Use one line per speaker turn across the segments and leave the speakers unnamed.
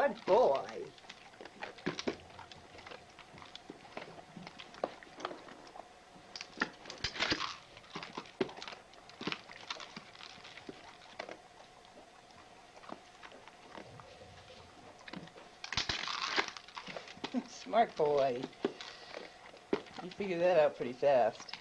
Good boy. Smart boy. You figured that out pretty fast.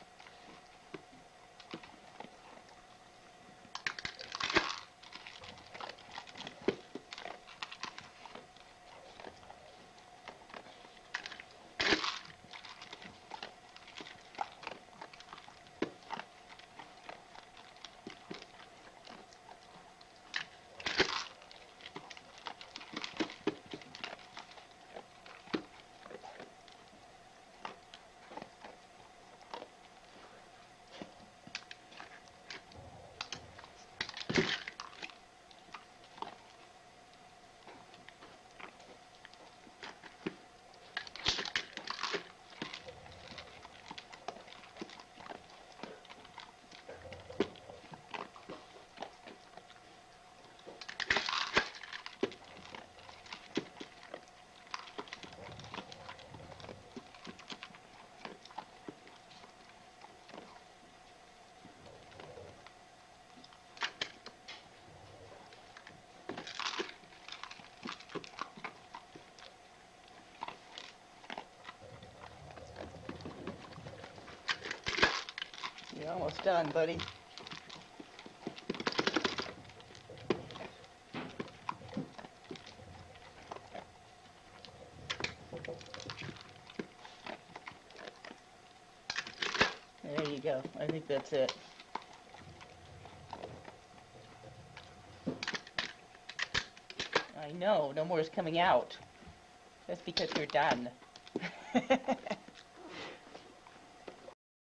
You're almost done, buddy. There you go. I think that's it. I know, no more is coming out. That's because you're done.